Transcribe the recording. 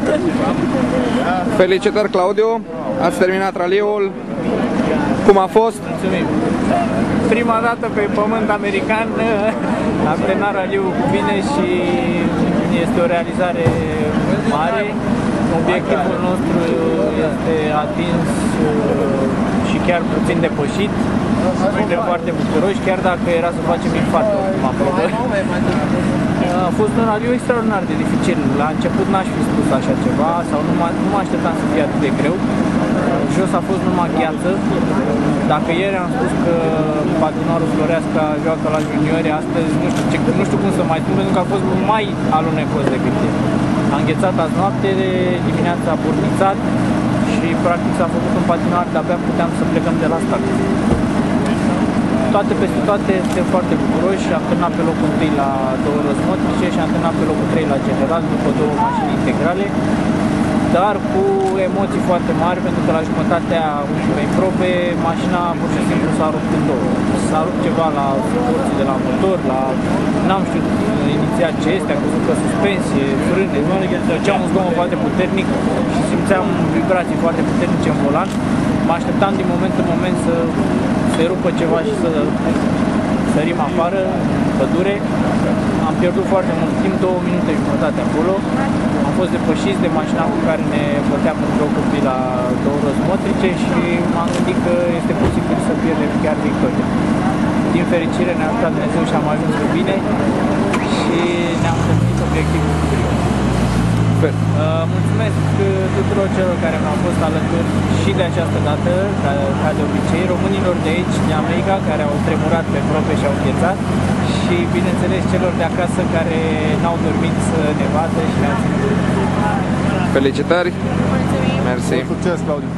Felicitări, Claudiu! Ați terminat raliul. Cum a fost? Mulțumim! Prima dată pe pământ american am terminat raliul cu bine și este o realizare mare. Obiectivul nostru este atins și chiar puțin depășit. Suntem foarte bucuroși, chiar dacă era să facem infarct ultima probă. A fost un raliu extraordinar de dificil. La început n-aș fi spus așa ceva sau nu mă, nu mă așteptam să fie atât de greu. Jos a fost numai gheață. Dacă ieri am spus că patinarul Floreasca joacă la juniori, astăzi nu știu, ce, nu știu cum să mai spun, pentru că a fost mai alunecos decât ieri. A înghețat azi noapte, dimineața a burnițat și practic s-a făcut un patinar, de-abia puteam să plecăm de la start toate peste toate suntem foarte bucuroși. Am terminat pe locul 1 la două răzmotrice și am terminat pe locul 3 la general după două mașini integrale dar cu emoții foarte mari pentru că la jumătatea ultimei probe mașina pur și simplu s-a rupt în două. S-a rupt ceva la porții de la motor, la n-am știut inițial ce este, am văzut că suspensie, frâne, făceam un zgomot foarte puternic și simțeam vibrații foarte puternice în volan. Mă așteptam din moment în moment să se rupă ceva și să sărim afară, pădure. Am pierdut foarte mult timp, două minute jumătate acolo. Am fost depășiți de mașina cu care ne băteam în două copii la două rozmotrice și m-am gândit că este posibil să pierdem chiar victoria. Din fericire ne-a ajutat Dumnezeu și am ajuns cu bine și ne-am îndeplinit obiectivul Super. Uh, mulțumesc tuturor celor care mi-au fost alături și de această dată, ca, ca de obicei, românilor de aici, din America, care au tremurat pe probe și au înghețat și, bineînțeles, celor de acasă care n-au dormit să ne vadă și ne-au ținut. Felicitări! Mulțumim! Mersi! Succes, Claudiu!